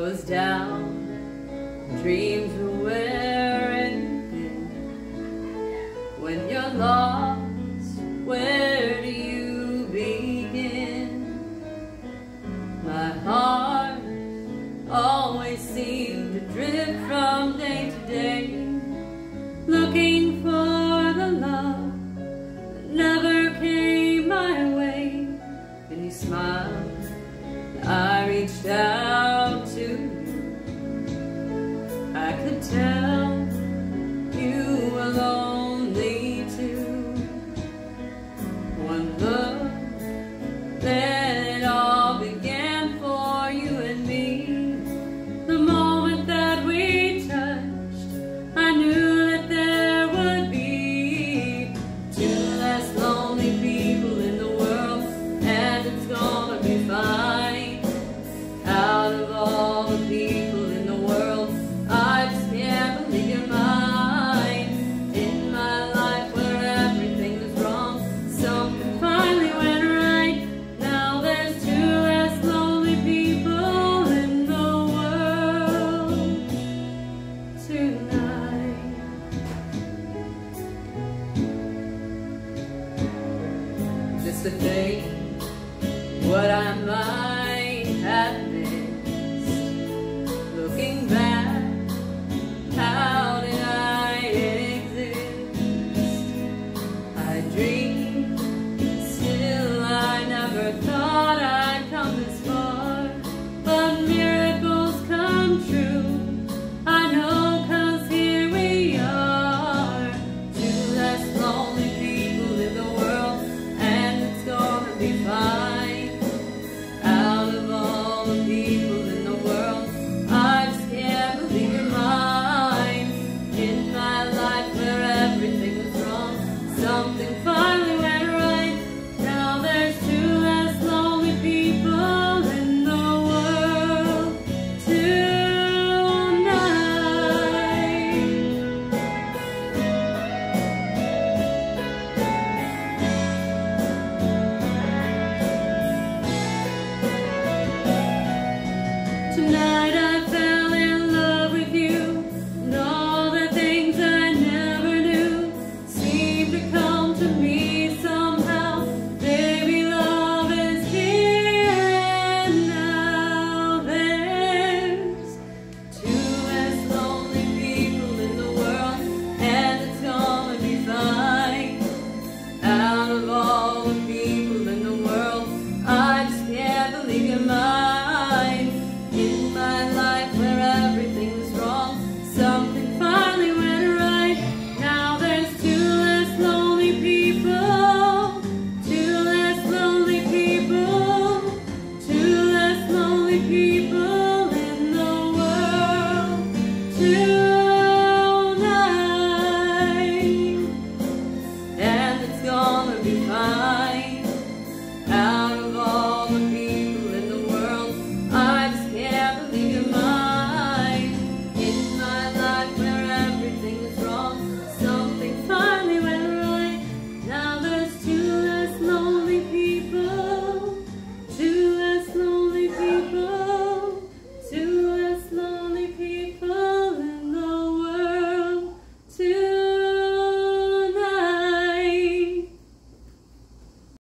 was down, dreams were wearing thin. When you're lost, where do you begin? My heart always seemed to drift from day to day, looking for the love that never came my way. And you smiled, I reached out. this the day? what I might have missed. Looking back, how did I exist? I dreamed, still I never thought I'd come this find